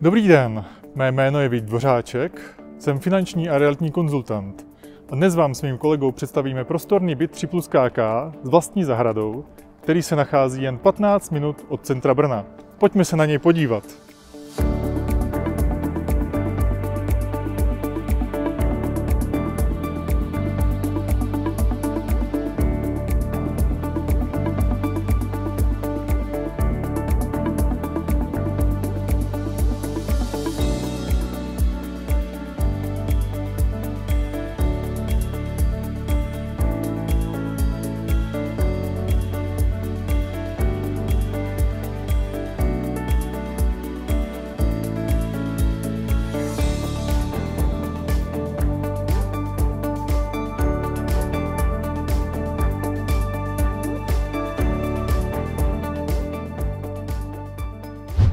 Dobrý den, mé jméno je Vít Dvořáček, jsem finanční a realitní konzultant. A dnes vám s mým kolegou představíme prostorný byt 3 plus KK s vlastní zahradou, který se nachází jen 15 minut od centra Brna. Pojďme se na něj podívat.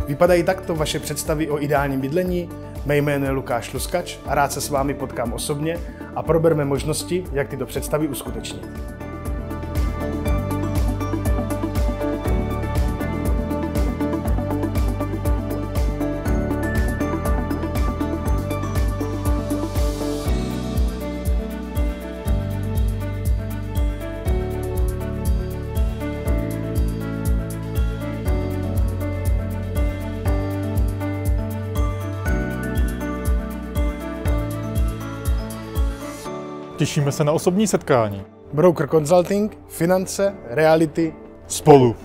Vypadají takto vaše představy o ideálním bydlení? Mé jméno je Lukáš Luskač a rád se s vámi potkám osobně a probereme možnosti, jak tyto představy uskutečnit. Těšíme se na osobní setkání. Broker Consulting, finance, reality, Spolu.